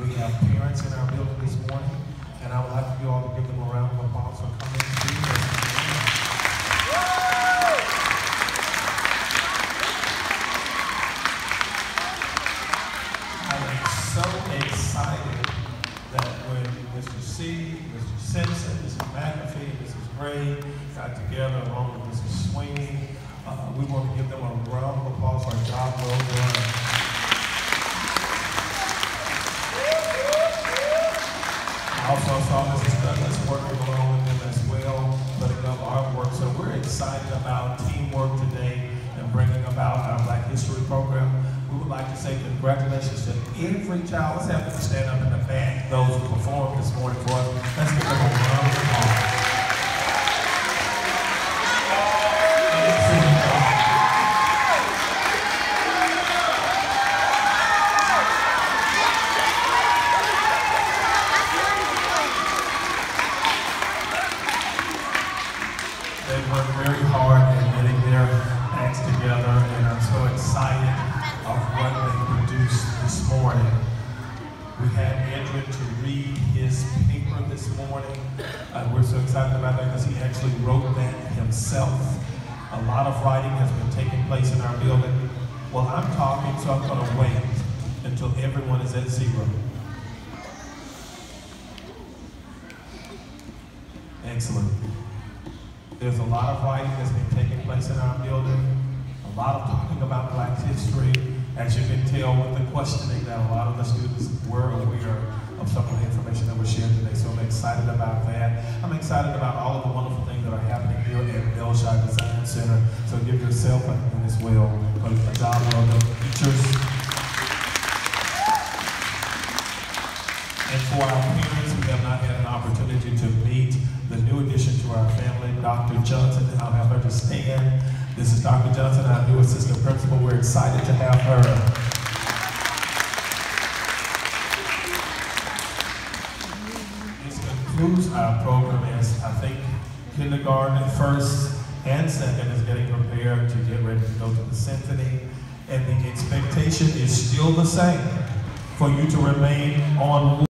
We have parents in our building this morning, and I would like for you all to give them a round of applause for coming. I am so excited that when Mr. C, Mr. Simpson, Mrs. McAfee, Mrs. Gray got together along with Mrs. Sweeney, uh, we want to give them a round of applause for a job well done. Also saw Mrs. Douglas working along with them as well, putting up artwork. So we're excited about teamwork today and bringing about our Black History program. We would like to say congratulations to every child. Let's have them stand up in the back, those who performed this morning for us. Let's give them a They worked very hard in getting their acts together, and I'm so excited of what they produced this morning. We had Edwin to read his paper this morning. Uh, we're so excited about that because he actually wrote that himself. A lot of writing has been taking place in our building. Well, I'm talking, so I'm going to wait until everyone is at zero. Excellent. There's a lot of writing that's been taking place in our building, a lot of talking about Black history. As you can tell with the questioning that a lot of the students were aware of some of the information that was shared today. So I'm excited about that. I'm excited about all of the wonderful things that are happening here at Bellshire Design Center. So give yourself and as well a job well done, teachers. And for our parents we have not had an opportunity to meet the new addition family, Dr. Johnson, and I'll have her to stand. This is Dr. Johnson, our new assistant principal. We're excited to have her. This concludes our program as I think kindergarten, first and second is getting prepared to get ready to go to the symphony. And the expectation is still the same for you to remain on